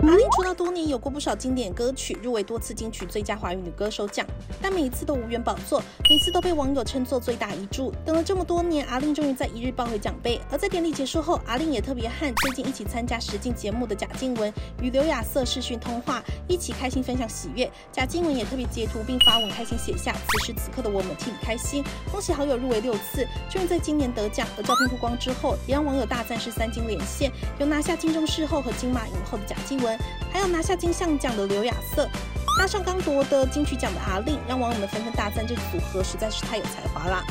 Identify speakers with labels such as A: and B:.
A: 阿令出道多年有过不少经典歌曲，入围多次金曲最佳华语女歌手奖，但每一次都无缘宝座，每次都被网友称作最大遗珠。等了这么多年，阿令终于在一日抱回奖杯。而在典礼结束后，阿令也特别和最近一起参加实境节目的贾静雯与刘亚瑟视讯通话，一起开心分享喜悦。贾静雯也特别截图并发文开心写下：“此时此刻的我们替你开心，恭喜好友入围六次，终于在今年得奖。”而照片曝光之后，也让网友大赞是三金连线，有拿下金钟视后和金马影后的贾静雯。还有拿下金像奖的刘亚瑟，搭上刚夺得金曲奖的阿令，让网友们纷纷大赞这组合实在是太有才华啦。